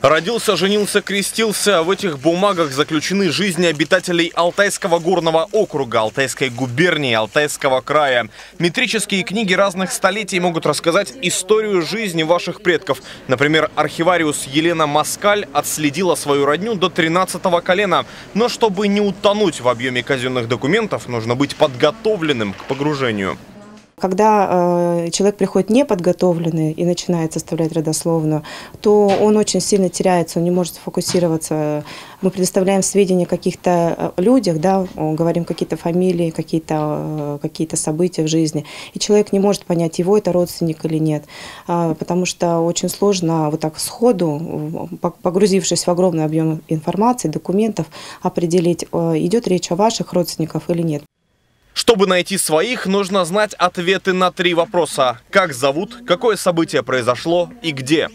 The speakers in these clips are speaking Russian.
Родился, женился, крестился. В этих бумагах заключены жизни обитателей Алтайского горного округа, Алтайской губернии, Алтайского края. Метрические книги разных столетий могут рассказать историю жизни ваших предков. Например, архивариус Елена Маскаль отследила свою родню до 13-го колена. Но чтобы не утонуть в объеме казенных документов, нужно быть подготовленным к погружению. Когда э, человек приходит неподготовленный и начинает составлять родословную, то он очень сильно теряется, он не может сфокусироваться. Мы предоставляем сведения о каких-то э, людях, да, говорим какие-то фамилии, какие-то э, какие события в жизни, и человек не может понять, его это родственник или нет, э, потому что очень сложно вот так сходу, погрузившись в огромный объем информации, документов, определить, идет речь о ваших родственниках или нет. Чтобы найти своих, нужно знать ответы на три вопроса. Как зовут, какое событие произошло и где.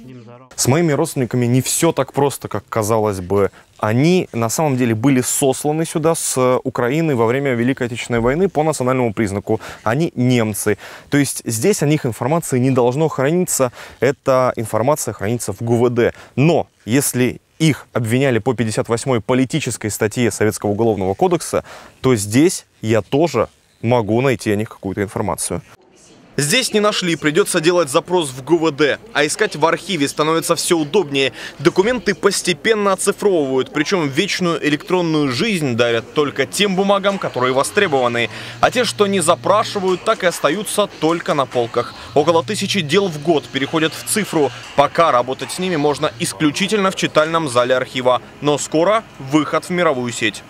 С моими родственниками не все так просто, как казалось бы. Они на самом деле были сосланы сюда с Украины во время Великой Отечественной войны по национальному признаку. Они немцы. То есть здесь о них информации не должно храниться. Эта информация хранится в ГУВД. Но если их обвиняли по 58-й политической статье Советского уголовного кодекса, то здесь я тоже могу найти о них какую-то информацию. Здесь не нашли, придется делать запрос в ГУВД, а искать в архиве становится все удобнее. Документы постепенно оцифровывают, причем вечную электронную жизнь дарят только тем бумагам, которые востребованы. А те, что не запрашивают, так и остаются только на полках. Около тысячи дел в год переходят в цифру. Пока работать с ними можно исключительно в читальном зале архива. Но скоро выход в мировую сеть.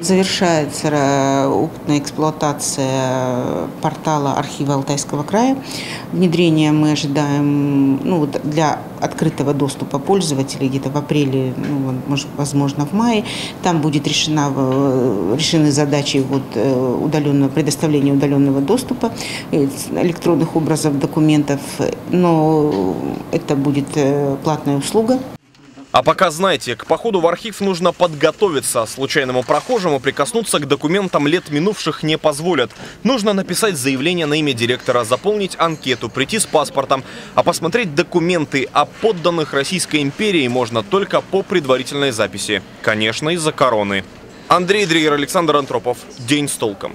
Завершается э, опытная эксплуатация портала архива Алтайского края. Внедрение мы ожидаем ну, для открытого доступа пользователей где-то в апреле, ну, возможно, в мае. Там будет решена, э, решены задачи вот, э, удаленного, предоставления удаленного доступа электронных образов документов, но это будет платная услуга. А пока знайте, к походу в архив нужно подготовиться. Случайному прохожему прикоснуться к документам лет минувших не позволят. Нужно написать заявление на имя директора, заполнить анкету, прийти с паспортом. А посмотреть документы о подданных Российской империи можно только по предварительной записи. Конечно, из-за короны. Андрей Дрейер, Александр Антропов. День с толком.